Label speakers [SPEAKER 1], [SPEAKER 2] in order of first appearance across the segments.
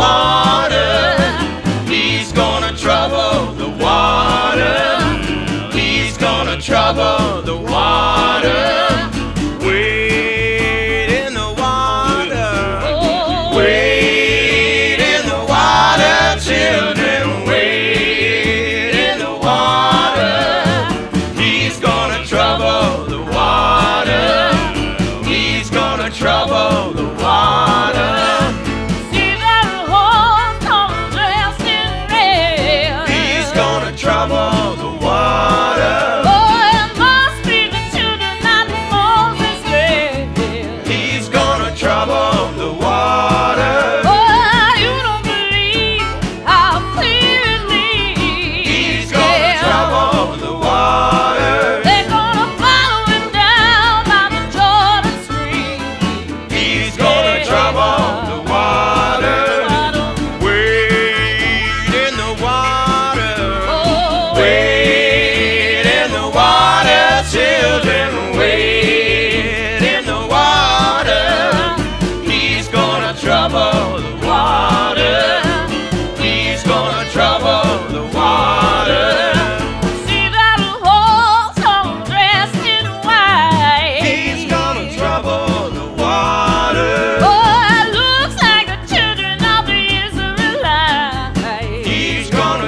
[SPEAKER 1] water. He's gonna trouble the water. He's gonna trouble.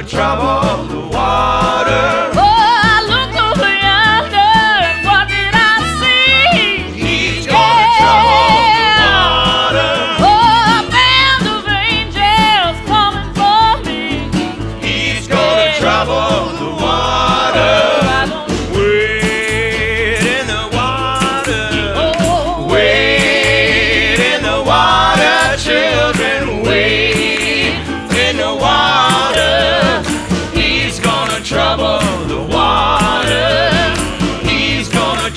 [SPEAKER 1] trouble. gonna trouble the water. He's gonna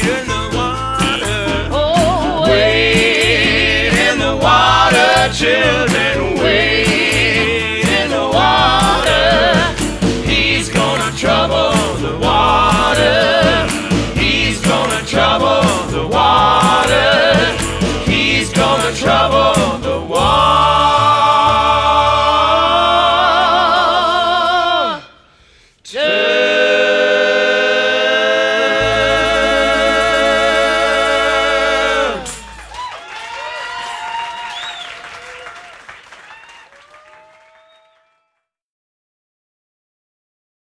[SPEAKER 1] in the water. children